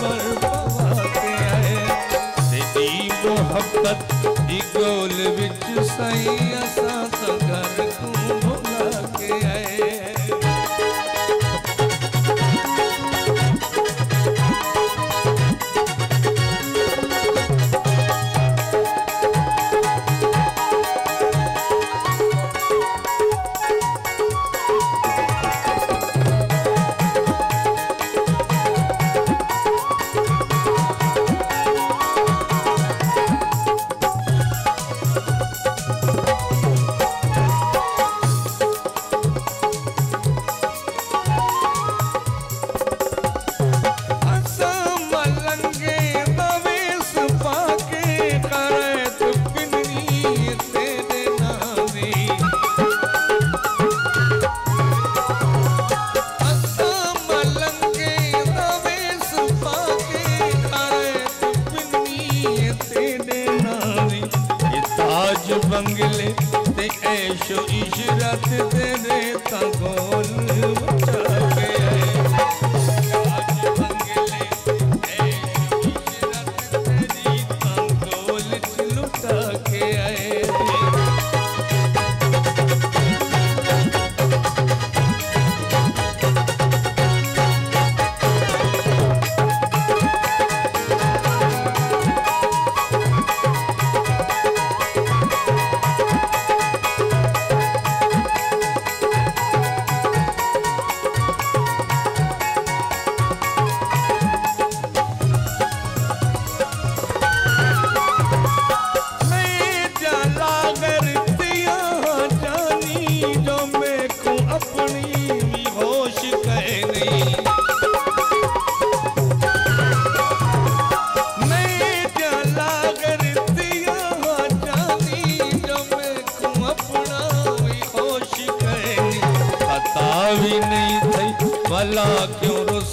पर मोहब्बत गोल विच सई असा संघर्ष बंगले ते ऐशो इशरत तेरे तंगों આવી નહીં થઈ ભલા ક્યું રૂસ